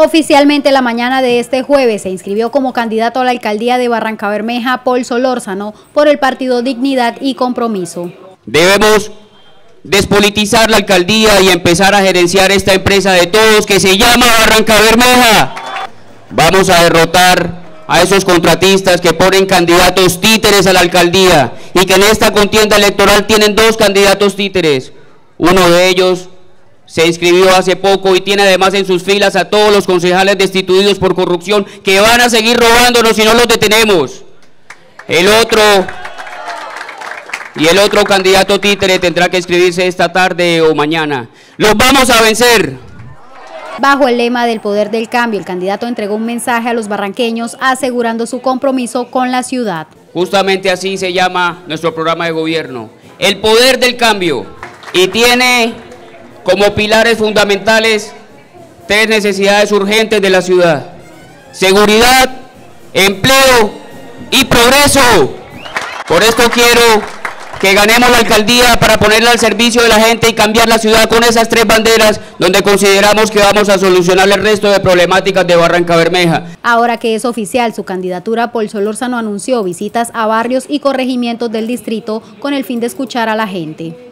Oficialmente la mañana de este jueves se inscribió como candidato a la alcaldía de Barranca Bermeja Paul Solórzano por el partido Dignidad y Compromiso. Debemos despolitizar la alcaldía y empezar a gerenciar esta empresa de todos que se llama Barranca Bermeja. Vamos a derrotar a esos contratistas que ponen candidatos títeres a la alcaldía y que en esta contienda electoral tienen dos candidatos títeres. Uno de ellos se inscribió hace poco y tiene además en sus filas a todos los concejales destituidos por corrupción que van a seguir robándonos si no los detenemos. El otro y el otro candidato títere tendrá que inscribirse esta tarde o mañana. Los vamos a vencer. Bajo el lema del poder del cambio, el candidato entregó un mensaje a los barranqueños asegurando su compromiso con la ciudad. Justamente así se llama nuestro programa de gobierno. El poder del cambio. Y tiene como pilares fundamentales tres necesidades urgentes de la ciudad. Seguridad, empleo y progreso. Por esto quiero que ganemos la alcaldía para ponerla al servicio de la gente y cambiar la ciudad con esas tres banderas donde consideramos que vamos a solucionar el resto de problemáticas de Barranca Bermeja. Ahora que es oficial, su candidatura, Paul Solórzano anunció visitas a barrios y corregimientos del distrito con el fin de escuchar a la gente.